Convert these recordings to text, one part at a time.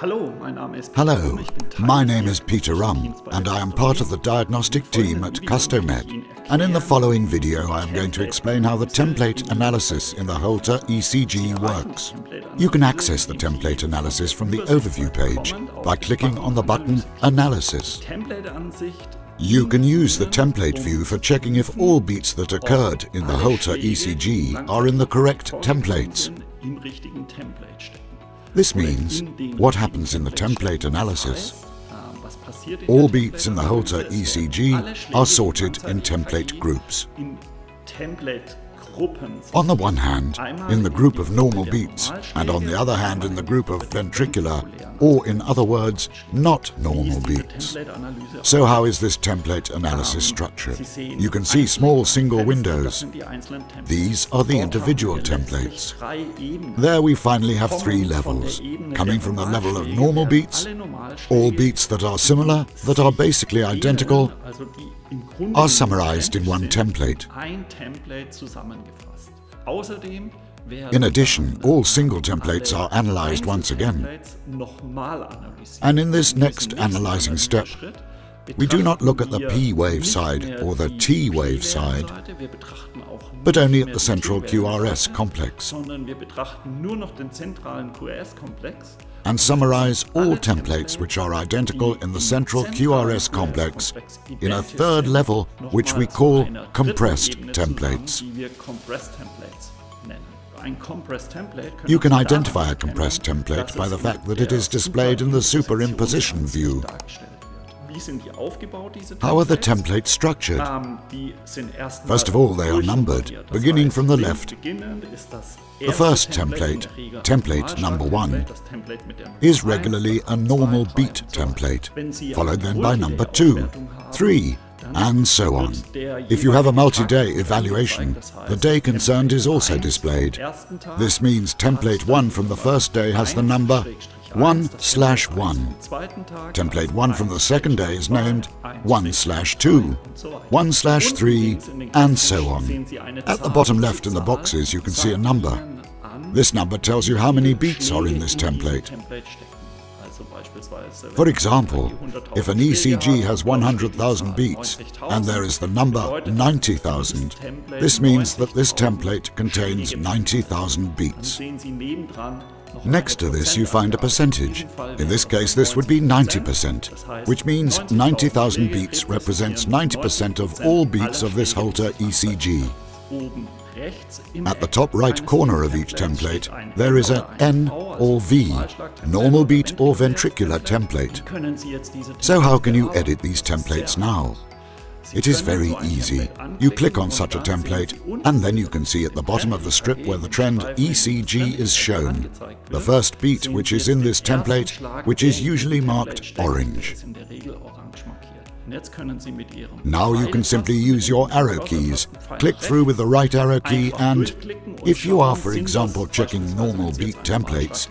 Hello, my name is Peter Rumm, and I am part of the diagnostic team at custo med. And in the following video, I am going to explain how the template analysis in the Holter ECG works. You can access the template analysis from the overview page by clicking on the button Analysis. You can use the template view for checking if all beats that occurred in the Holter ECG are in the correct templates. This means what happens in the template analysis. All beats in the Holter ECG are sorted in template groups. On the one hand, in the group of normal beats, and on the other hand in the group of ventricular, or in other words, not normal beats. So how is this template analysis structured? You can see small single windows. These are the individual templates. There we finally have three levels, coming from the level of normal beats, all beats that are similar, that are basically identical, are summarized in one template. In addition, all single templates are analyzed once again. And in this next analyzing step, we do not look at the P wave side or the T wave side, but only at the central QRS complex and summarize all templates which are identical in the central QRS complex in a third level which we call compressed templates. You can identify a compressed template by the fact that it is displayed in the superimposition view. How are the templates structured? First of all, they are numbered, beginning from the left. The first template, template number one, is regularly a normal beat template, followed then by number two, three, and so on. If you have a multi-day evaluation, the day concerned is also displayed. This means template 1 from the first day has the number 1 slash 1. Template 1 from the second day is named 1 slash 2, 1 slash 3, and so on. At the bottom left in the boxes you can see a number. This number tells you how many beats are in this template. For example, if an ECG has 100,000 beats and there is the number 90,000, this means that this template contains 90,000 beats. Next to this you find a percentage. In this case this would be 90%, which means 90,000 beats represents 90% of all beats of this Holter ECG. At the top right corner of each template, there is a N or V, normal beat or ventricular template. So how can you edit these templates now? It is very easy. You click on such a template and then you can see at the bottom of the strip where the trend ECG is shown, the first beat which is in this template, which is usually marked orange. Now you can simply use your arrow keys, click through with the right arrow key and, if you are for example checking normal beat templates,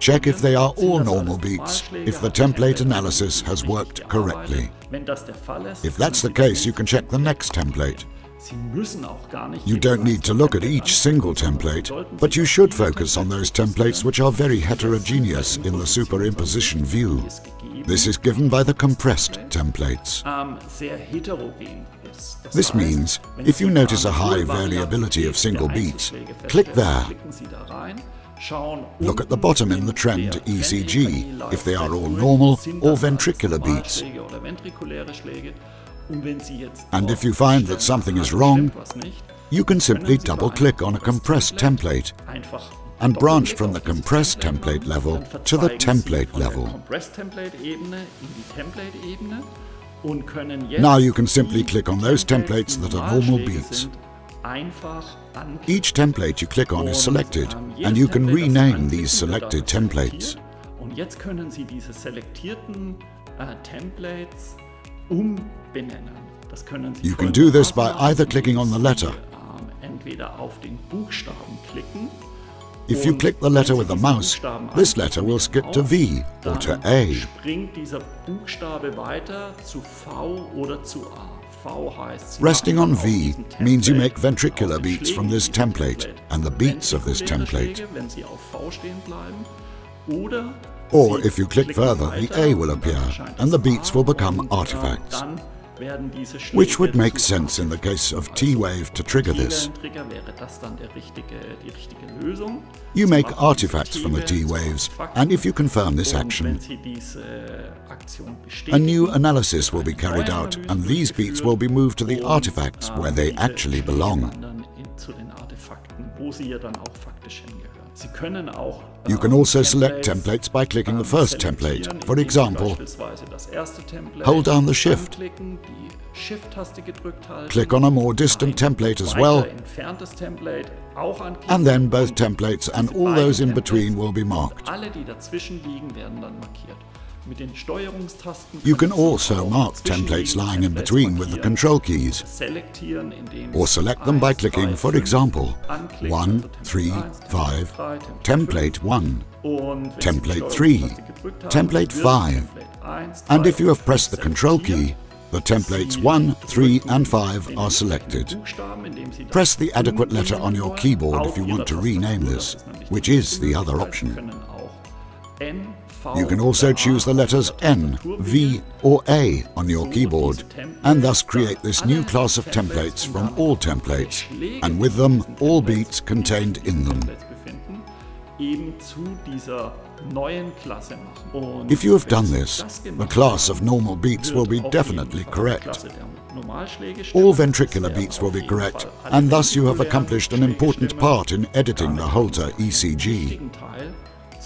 check if they are all normal beats, if the template analysis has worked correctly. If that's the case, you can check the next template. You don't need to look at each single template, but you should focus on those templates which are very heterogeneous in the superimposition view. This is given by the compressed templates. This means, if you notice a high variability of single beats, click there. Look at the bottom in the trend ECG, if they are all normal or ventricular beats. And if you find that something is wrong, you can simply double-click on a compressed template and branch from the compressed template level to the template level. Now you can simply click on those templates that are normal beats. Each template you click on is selected, and you can rename these selected templates. You can do this by either clicking on the letter. If you click the letter with the mouse, this letter will skip to V or to A. Resting on V means you make ventricular beats from this template and the beats of this template. Or if you click further, the A will appear, and the beats will become artifacts. Which would make sense in the case of T-Wave to trigger this. You make artifacts from the T-waves, and if you confirm this action, a new analysis will be carried out, and these beats will be moved to the artifacts where they actually belong. You can also select templates by clicking the first template. For example, hold down the Shift. Click on a more distant template as well, and then both templates and all those in between will be marked. You can also mark templates lying in between with the control keys, or select them by clicking, for example, 1, 3, 5, Template 1, Template 3, Template 5, and if you have pressed the control key, the templates 1, 3 and 5 are selected. Press the adequate letter on your keyboard if you want to rename this, which is the other option. You can also choose the letters N, V or A on your keyboard and thus create this new class of templates from all templates and with them all beats contained in them. If you have done this, the class of normal beats will be definitely correct. All ventricular beats will be correct, and thus you have accomplished an important part in editing the Holter ECG.